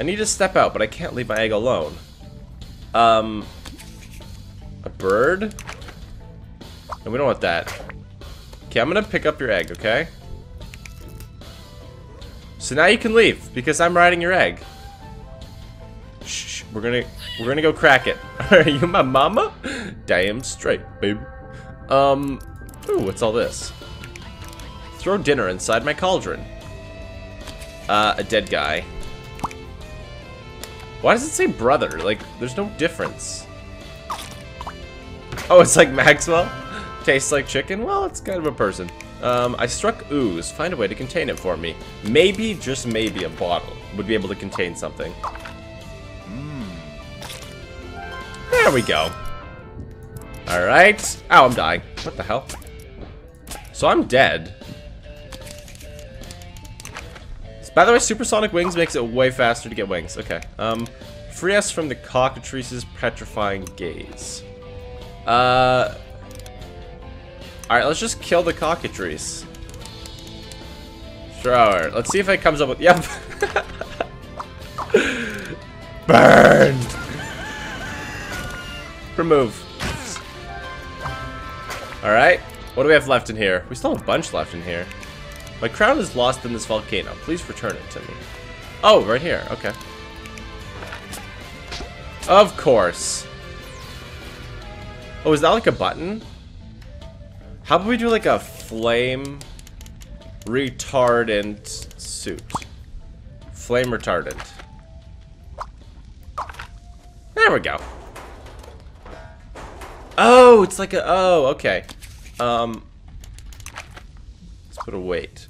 I need to step out, but I can't leave my egg alone. Um, a bird? And we don't want that. Okay, I'm gonna pick up your egg, okay? So now you can leave, because I'm riding your egg. Shh, we're gonna, we're gonna go crack it. Are you my mama? Damn straight, baby. Um, ooh, what's all this? Throw dinner inside my cauldron. Uh, a dead guy. Why does it say brother? Like, there's no difference. Oh, it's like Maxwell? Tastes like chicken? Well, it's kind of a person. Um, I struck ooze. Find a way to contain it for me. Maybe, just maybe, a bottle would be able to contain something. There we go. Alright. Oh, I'm dying. What the hell? So I'm dead. By the way, supersonic wings makes it way faster to get wings. Okay. Um, free us from the cockatrice's petrifying gaze. Uh... Alright, let's just kill the cockatrice. Sure. Let's see if it comes up with... Yep. Burn! Remove. Alright. What do we have left in here? We still have a bunch left in here. My crown is lost in this volcano. Please return it to me. Oh, right here. Okay. Of course. Oh, is that like a button? How about we do like a flame retardant suit? Flame retardant. There we go. Oh, it's like a, oh, okay. Um, let's put a weight.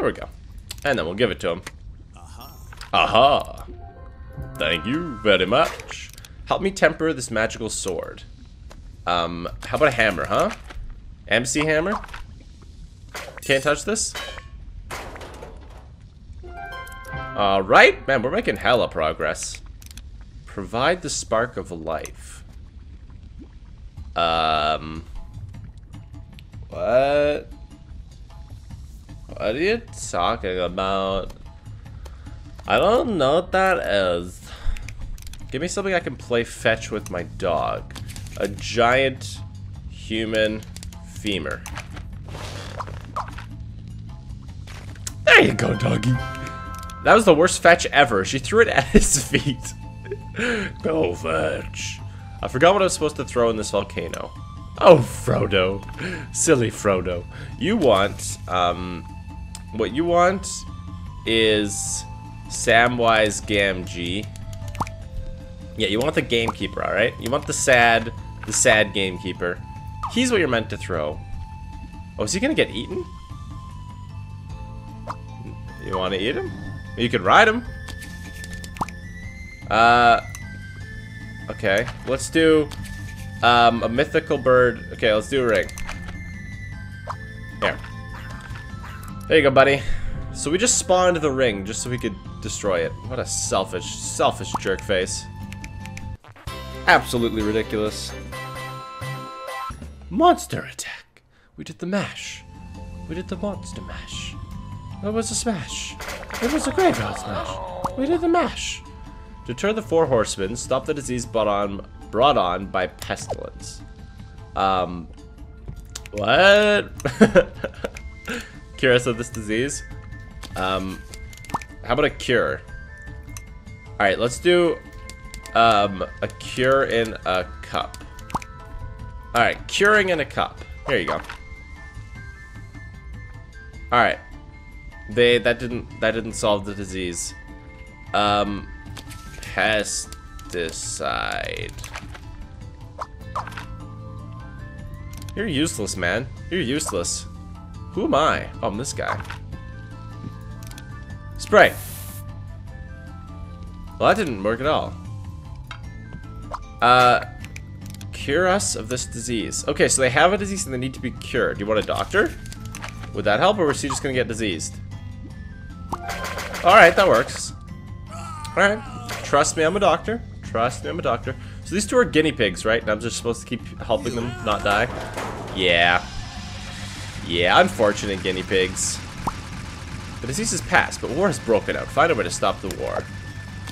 There we go. And then we'll give it to him. Aha. Aha. Thank you very much. Help me temper this magical sword. Um, how about a hammer, huh? MC hammer? Can't touch this? Alright. Man, we're making hella progress. Provide the spark of life. Um... What? What are you talking about? I don't know what that is. Give me something I can play fetch with my dog. A giant human femur. There you go, doggy. That was the worst fetch ever. She threw it at his feet. go fetch. I forgot what I was supposed to throw in this volcano. Oh, Frodo. Silly Frodo. You want, um, what you want is Samwise Gamgee. Yeah, you want the gamekeeper, alright? You want the sad, the sad gamekeeper. He's what you're meant to throw. Oh, is he gonna get eaten? You wanna eat him? You could ride him. Uh, okay. Let's do, um, a mythical bird. Okay, let's do a ring. Here. There you go, buddy. So we just spawned the ring just so we could destroy it. What a selfish, selfish jerk face. Absolutely ridiculous. Monster attack. We did the mash. We did the monster mash. It was a smash. It was a graveyard smash. We did the mash. Deter the four horsemen. Stop the disease brought on brought on by pestilence. Um, what? Cure us of this disease. Um, how about a cure? All right, let's do um, a cure in a cup. All right, curing in a cup. Here you go. All right, they that didn't that didn't solve the disease. Um, pesticide. You're useless, man. You're useless. Who am I? Oh, I'm this guy. Spray. Well, that didn't work at all. Uh, cure us of this disease. Okay, so they have a disease and they need to be cured. Do you want a doctor? Would that help, or is he just gonna get diseased? Alright, that works. Alright. Trust me, I'm a doctor. Trust me, I'm a doctor. So these two are guinea pigs, right? And I'm just supposed to keep helping them not die? Yeah. Yeah, unfortunate guinea pigs. The disease has passed, but war has broken out. Find a way to stop the war.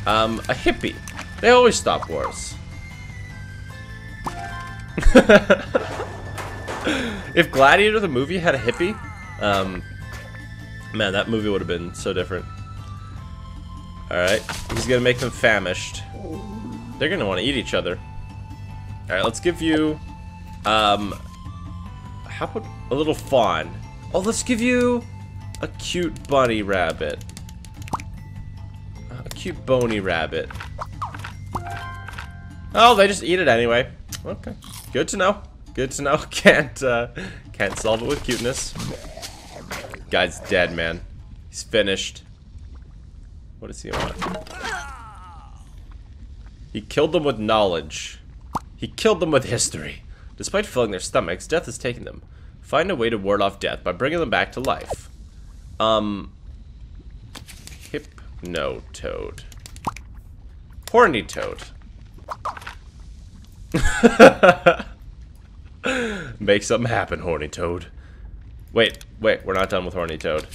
Um, a hippie. They always stop wars. if Gladiator the movie had a hippie, um, man, that movie would have been so different. Alright, he's gonna make them famished. They're gonna want to eat each other. Alright, let's give you, um, how about a little fawn? Oh, let's give you a cute bunny rabbit. A cute bony rabbit. Oh, they just eat it anyway. Okay, good to know. Good to know. Can't, uh, can't solve it with cuteness. Guy's dead, man. He's finished. What does he want? He killed them with knowledge. He killed them with history. Despite filling their stomachs, death has taken them. Find a way to ward off death by bringing them back to life. Um... Hypno-toad. Horny toad. Make something happen, Horny Toad. Wait, wait, we're not done with Horny Toad.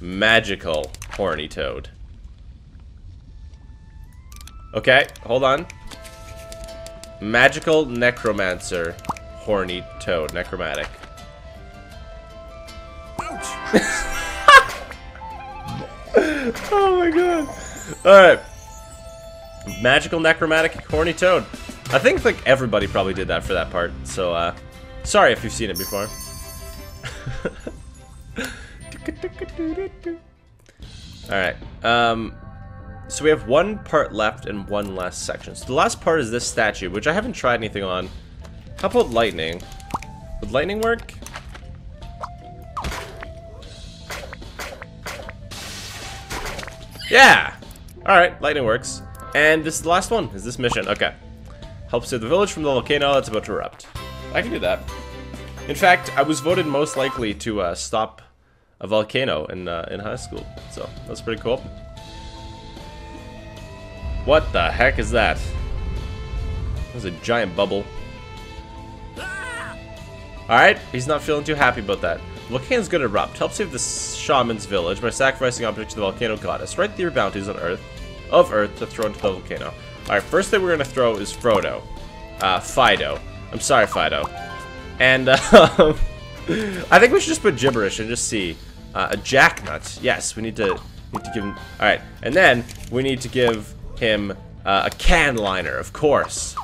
Magical Horny Toad. Okay, hold on. Magical Necromancer Horny Toad. Necromantic. Ouch! Oh my god. Alright. Magical Necromantic Horny Toad. I think like everybody probably did that for that part. So uh sorry if you've seen it before. Alright. Um so we have one part left and one last section. So the last part is this statue, which I haven't tried anything on. How about lightning? Would lightning work? Yeah! Alright, lightning works. And this is the last one, is this mission. Okay. Help save the village from the volcano that's about to erupt. I can do that. In fact, I was voted most likely to uh, stop a volcano in, uh, in high school. So, that's pretty cool. What the heck is that? There's a giant bubble. Alright, he's not feeling too happy about that. The volcano's gonna erupt. Help save the shaman's village by sacrificing objects to the volcano goddess. Write your bounties on Earth, of Earth to throw into the volcano. Alright, first thing we're gonna throw is Frodo. Uh, Fido. I'm sorry, Fido. And, uh, I think we should just put gibberish and just see. Uh, a jacknut. Yes, we need to, need to give him... Alright, and then we need to give him uh, a can liner, of course.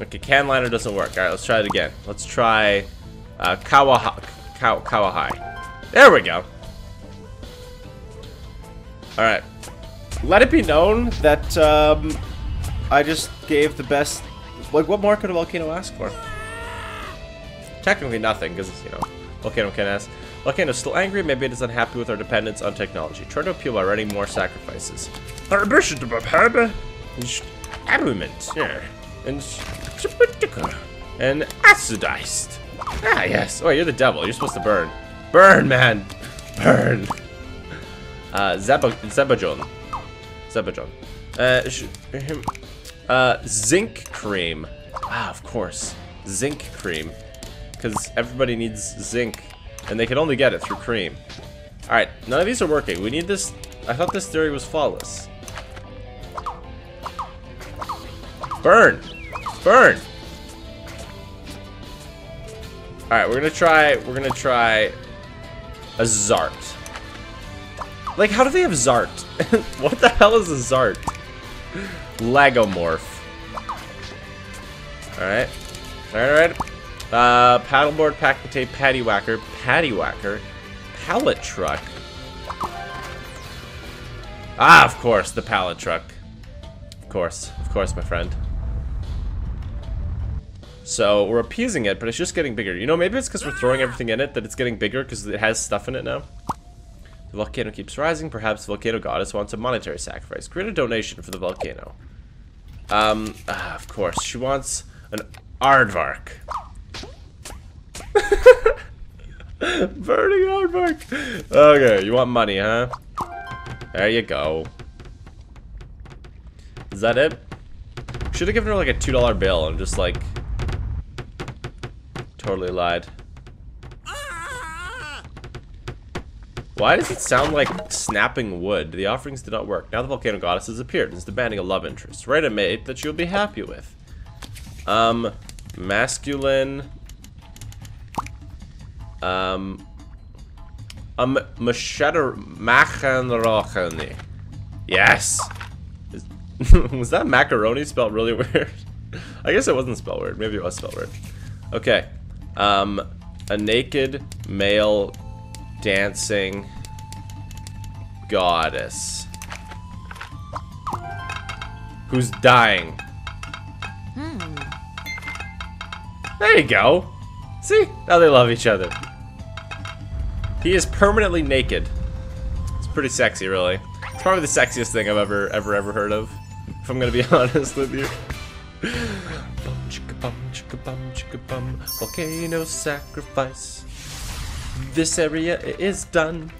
Okay, can liner doesn't work. Alright, let's try it again. Let's try uh, Kawaha Kaw Kawahai. There we go. Alright. Let it be known that um, I just gave the best... Like, what more could a volcano ask for? Technically nothing, because, you know, volcano can ask. Volcano is still angry, maybe it is unhappy with our dependence on technology. Try to appeal by writing more sacrifices. Our ambition to have armament, yeah. And and acidized. Ah, yes. Oh, you're the devil. You're supposed to burn. Burn, man. Burn. Uh, Zeba Zebajon. Zebajon. Uh, uh, zinc cream. Ah, of course. Zinc cream. Because everybody needs zinc. And they can only get it through cream. Alright, none of these are working. We need this... I thought this theory was flawless. Burn! Burn! Alright, we're gonna try... We're gonna try... A Zart. Like, how do they have Zart? what the hell is a Zart? Lagomorph. Alright. Alright, alright. Uh, paddleboard, pack tape, patty whacker, patty whacker, pallet truck. Ah, of course, the pallet truck. Of course, of course, my friend. So, we're appeasing it, but it's just getting bigger. You know, maybe it's because we're throwing everything in it that it's getting bigger because it has stuff in it now. The volcano keeps rising. Perhaps the volcano goddess wants a monetary sacrifice. Create a donation for the volcano. Um, ah, of course. She wants an aardvark. Burning aardvark. Okay, you want money, huh? There you go. Is that it? Should have given her like a $2 bill and just like... Totally lied. Why does it sound like snapping wood? The offerings did not work. Now the volcano goddess has appeared and is demanding a love interest. Write a mate that you'll be happy with. Um, masculine. Um, um, Machanrochani. Yes. Is- was that macaroni spelled really weird? I guess it wasn't spelled weird. Maybe it was spelled weird. Okay. Um, a naked male dancing goddess who's dying. There you go. See? Now they love each other. He is permanently naked. It's pretty sexy, really. It's probably the sexiest thing I've ever, ever, ever heard of. If I'm gonna be honest with you. Bum chicka bum chicka bum chicka bum volcano sacrifice. This area is done.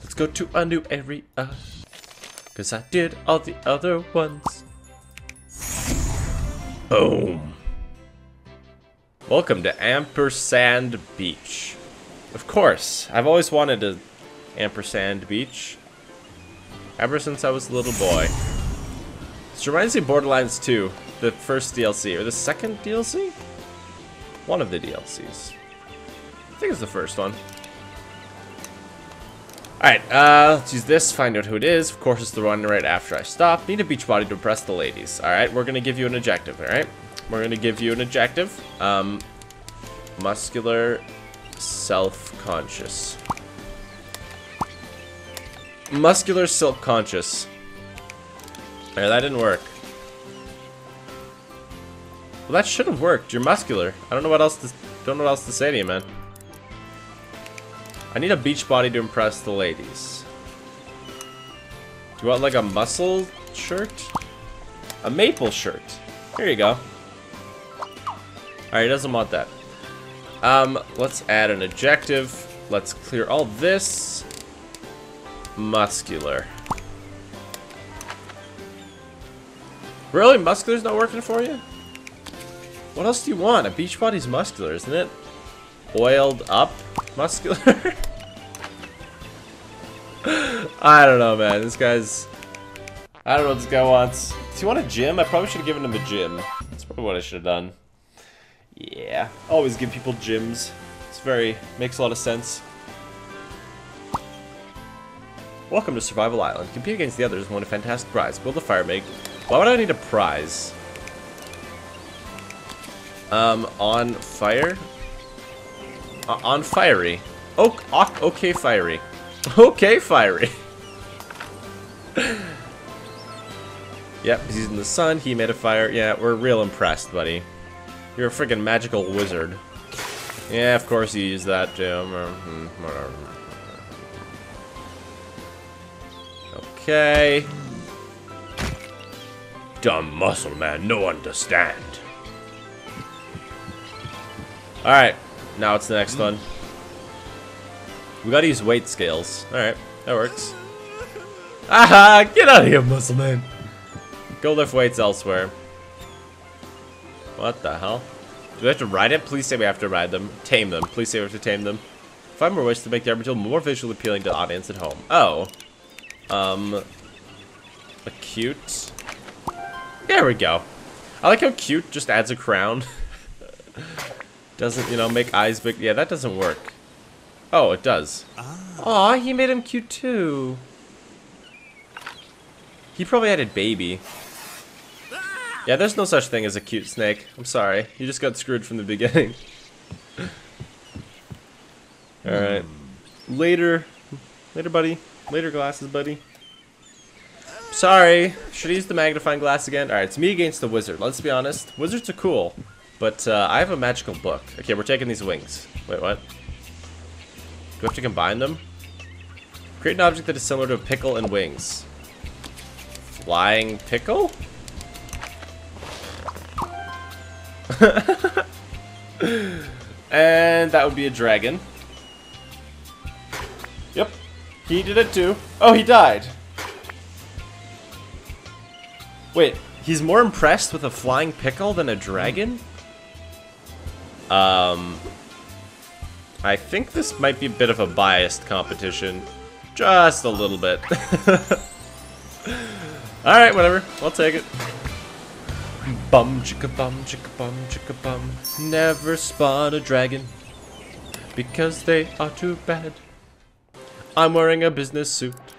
Let's go to a new area. Cause I did all the other ones. Boom. Welcome to Ampersand Beach. Of course, I've always wanted a Ampersand Beach. Ever since I was a little boy. This reminds me of Borderlands 2, the first DLC, or the second DLC? One of the DLCs. I think it's the first one. Alright, uh, let's use this, find out who it is. Of course, it's the one right after I stop. Need a beach body to impress the ladies. Alright, we're gonna give you an objective, alright? We're gonna give you an objective. Um, muscular, self-conscious. Muscular, self-conscious. Alright, that didn't work. Well, that should have worked. You're muscular. I don't know what else to don't know what else to say to you, man. I need a beach body to impress the ladies. Do you want like a muscle shirt? A maple shirt. Here you go. Alright, he doesn't want that. Um, let's add an objective. Let's clear all this. Muscular. Really? Muscular's not working for you? What else do you want? A beach body's muscular, isn't it? Oiled up muscular? I don't know, man. This guy's... I don't know what this guy wants. Does he want a gym? I probably should have given him a gym. That's probably what I should have done. Yeah. Always give people gyms. It's very... makes a lot of sense. Welcome to Survival Island. Compete against the others and win a fantastic prize. Build a fire make. Why would I need a prize? Um, on fire? Uh, on fiery. Oh, ok- okay, fiery. Okay, fiery. yep, he's in the sun. He made a fire. Yeah, we're real impressed, buddy. You're a freaking magical wizard. Yeah, of course you use that. Mhm, whatever. Okay. Dumb muscle man, no understand. Alright, now it's the next one. We gotta use weight scales. Alright, that works. Aha! Get out of here, muscle man! Go lift weights elsewhere. What the hell? Do we have to ride it? Please say we have to ride them. Tame them. Please say we have to tame them. Find more ways to make the Armageddon more visually appealing to the audience at home. Oh. Um. A cute. There we go. I like how cute just adds a crown. doesn't, you know, make eyes big. Yeah, that doesn't work. Oh, it does. Ah. Aw, he made him cute too. He probably added baby. Yeah, there's no such thing as a cute snake. I'm sorry. You just got screwed from the beginning. Alright. Later. Later, buddy. Later, glasses, buddy. Sorry. Should I use the magnifying glass again? Alright, it's me against the wizard. Let's be honest. Wizards are cool. But uh, I have a magical book. Okay, we're taking these wings. Wait, what? Do we have to combine them? Create an object that is similar to a pickle and wings. Flying pickle? and that would be a dragon. Yep. He did it too. Oh, he died. Wait, he's more impressed with a flying pickle than a dragon? Um. I think this might be a bit of a biased competition. Just a little bit. Alright, whatever. I'll take it. Bum chicka bum chicka bum chicka bum. Never spawn a dragon. Because they are too bad. I'm wearing a business suit.